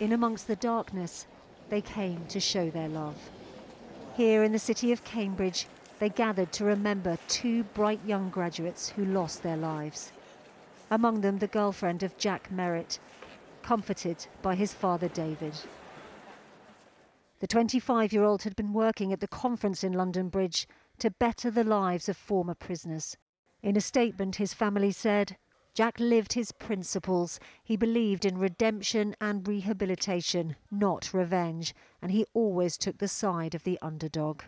in amongst the darkness, they came to show their love. Here in the city of Cambridge, they gathered to remember two bright young graduates who lost their lives. Among them, the girlfriend of Jack Merritt, comforted by his father David. The 25 year old had been working at the conference in London Bridge to better the lives of former prisoners. In a statement, his family said, Jack lived his principles. He believed in redemption and rehabilitation, not revenge, and he always took the side of the underdog.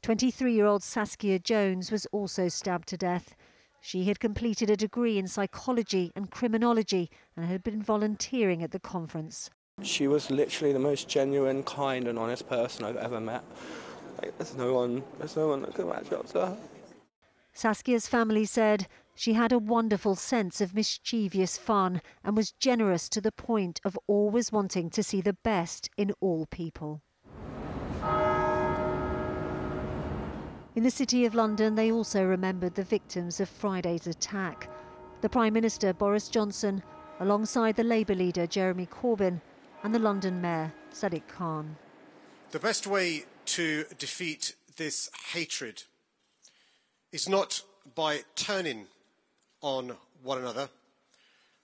23 year old Saskia Jones was also stabbed to death. She had completed a degree in psychology and criminology and had been volunteering at the conference. She was literally the most genuine, kind, and honest person I've ever met. Like, there's no one, there's no one that can match up to her. Saskia's family said she had a wonderful sense of mischievous fun and was generous to the point of always wanting to see the best in all people. In the City of London, they also remembered the victims of Friday's attack. The Prime Minister, Boris Johnson, alongside the Labour leader, Jeremy Corbyn, and the London Mayor, Sadiq Khan. The best way to defeat this hatred is not by turning on one another,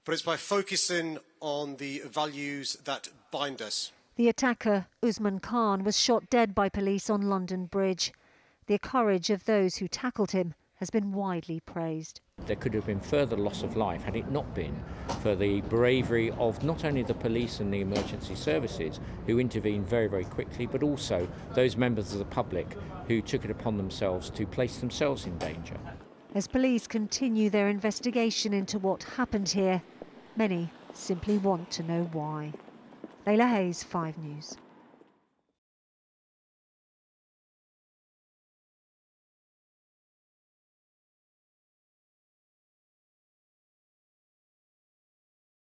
but it's by focusing on the values that bind us. The attacker, Usman Khan, was shot dead by police on London Bridge. The courage of those who tackled him has been widely praised. There could have been further loss of life had it not been for the bravery of not only the police and the emergency services who intervened very, very quickly, but also those members of the public who took it upon themselves to place themselves in danger. As police continue their investigation into what happened here, many simply want to know why. Leyla Hayes, 5 News.